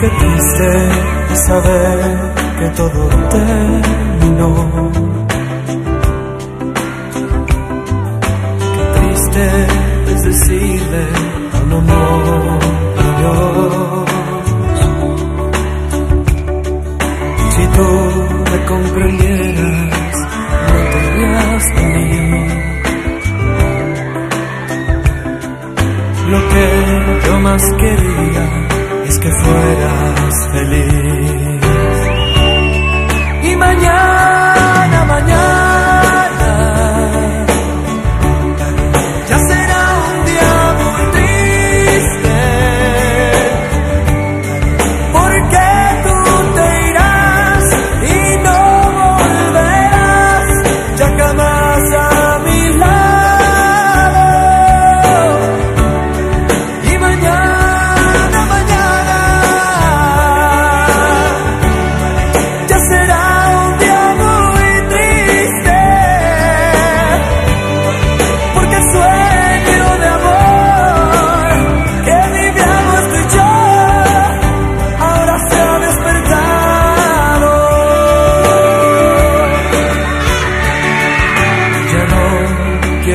Qué triste saber que todo terminó. Qué triste es decirle un amor adiós. Si tú me comprendieras, no tendrías de mí. Lo que yo más quería es que fueras Kalemim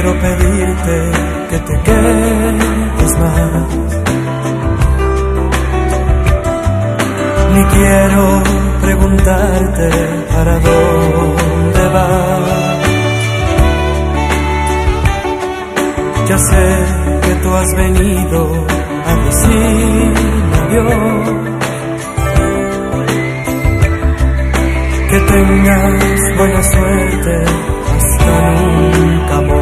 quiero pedirte que te quedes más. Ni quiero preguntarte para dónde vas. Ya sé que tú has venido a decirme adiós. Que tengas buena suerte hasta nunca.